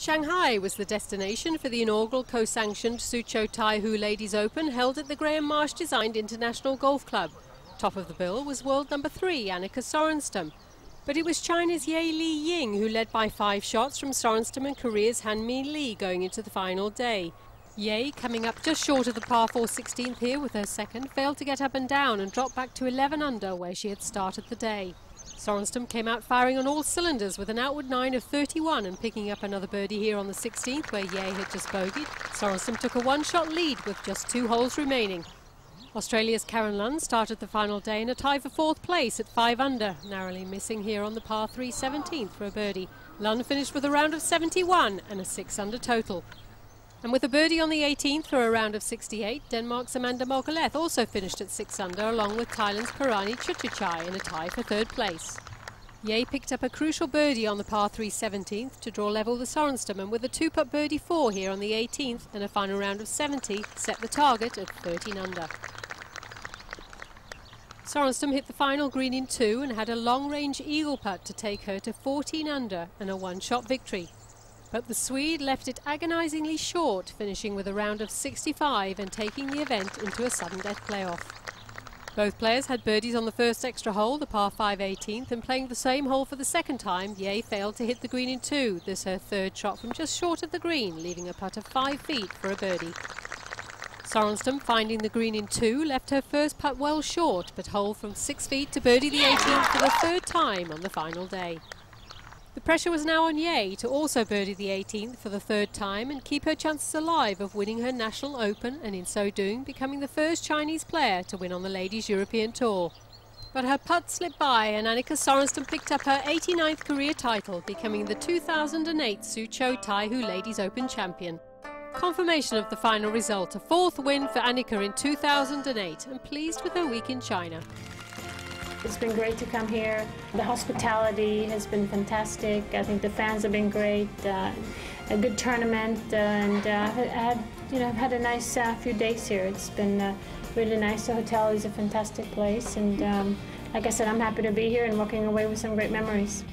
Shanghai was the destination for the inaugural co-sanctioned Suzhou Taihu Ladies Open held at the Graham Marsh designed International Golf Club. Top of the bill was world number three, Annika Sorenstam. But it was China's Ye Li Ying who led by five shots from Sorenstam and Korea's Han Mi Lee going into the final day. Ye, coming up just short of the par 4 16th here with her second, failed to get up and down and dropped back to 11 under where she had started the day. Sorenstam came out firing on all cylinders with an outward nine of 31 and picking up another birdie here on the 16th where Ye had just bogeyed. Sorenstam took a one-shot lead with just two holes remaining. Australia's Karen Lunn started the final day in a tie for fourth place at 5 under, narrowly missing here on the par 3 17th for a birdie. Lunn finished with a round of 71 and a 6 under total. And with a birdie on the 18th for a round of 68, Denmark's Amanda Moltke-Leth also finished at 6 under along with Thailand's Porani Chutichai in a tie for third place. Ye picked up a crucial birdie on the par 3 17th to draw level with and with a two-putt birdie 4 here on the 18th and a final round of 70 set the target at 13 under. Sorenstam hit the final green in two and had a long-range eagle putt to take her to 14 under and a one-shot victory. But the Swede left it agonisingly short, finishing with a round of 65 and taking the event into a sudden death playoff. Both players had birdies on the first extra hole, the par 5 18th, and playing the same hole for the second time, Ye failed to hit the green in two. This her third shot from just short of the green, leaving a putt of five feet for a birdie. Sorenstam, finding the green in two, left her first putt well short, but hole from six feet to birdie the 18th for the third time on the final day. The pressure was now on Ye to also birdie the 18th for the third time and keep her chances alive of winning her National Open and in so doing becoming the first Chinese player to win on the Ladies European Tour. But her putt slipped by and Annika Sorenstam picked up her 89th career title, becoming the 2008 Suzhou Taihu Ladies Open champion. Confirmation of the final result, a fourth win for Annika in 2008 and pleased with her week in China. It's been great to come here. The hospitality has been fantastic. I think the fans have been great. Uh, a good tournament, uh, and uh, I had, you know, I've had a nice uh, few days here. It's been uh, really nice. The hotel is a fantastic place, and um, like I said, I'm happy to be here and walking away with some great memories.